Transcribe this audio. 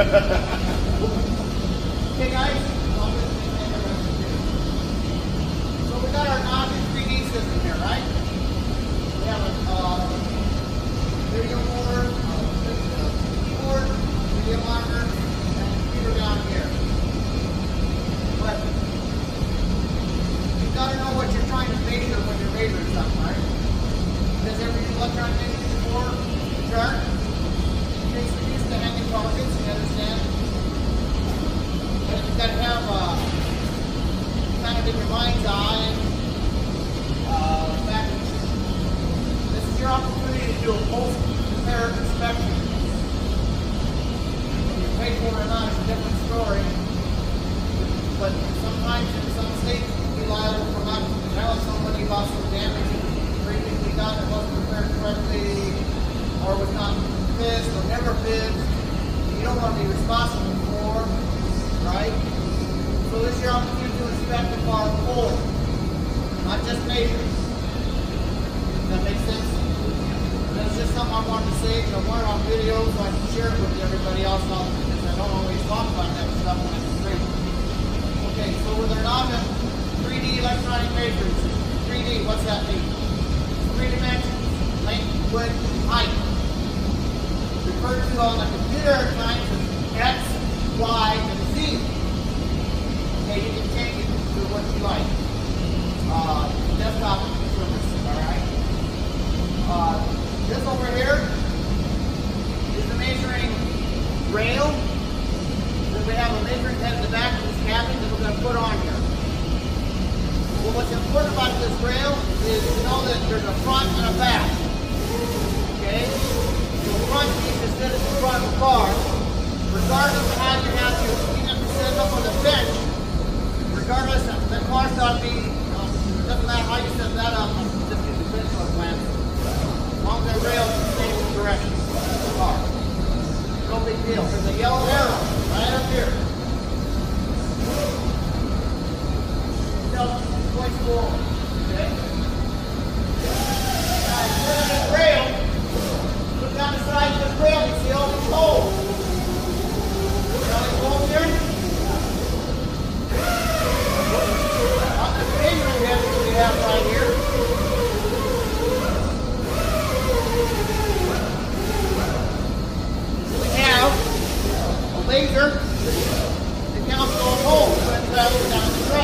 okay, guys. So we got our Naja 3D system here, right? We have a uh, video motor, uh, keyboard, video monitor, and computer down here. But you gotta know what you're trying to measure when you're measuring something, right? Has every electronic mind's eye, uh. This is your opportunity to do a post-compare inspection. Whether you pay for it or not is a different story. But sometimes in some states, you can be liable for not telling somebody about some damage previously done that wasn't repaired correctly, or was not fixed, or never fixed. You don't want to be responsible for, right? So this is your opportunity to inspect the not just. Does that make sense? That's just something I wanted to say, because I want it on video so I can share it with everybody else out because I don't always talk about that stuff when I'm training. Okay, so with our novice 3D electronic measuring 3D, what's that mean? Three dimensions, length, width, height. Referred to on the computer at times as X, Y, and Z. Okay, you can change it to what you like. Uh, desktop service, alright? Uh, this over here is the measuring rail. Then we have a measuring head in the back of this cabin that we're going to put on here. Well, what's important about rail is to know that there's a front and a back. Okay? The front piece is sit at the front of the car. Regardless of how you have your feet up set up on the bench, regardless of the car's got to be, um, doesn't matter how you set that up, just use the bench on plan. As long the rail is the same direction of the car. No big deal. There's a yellow arrow right up here. Going forward. Later, the council of whole went traveling down the track.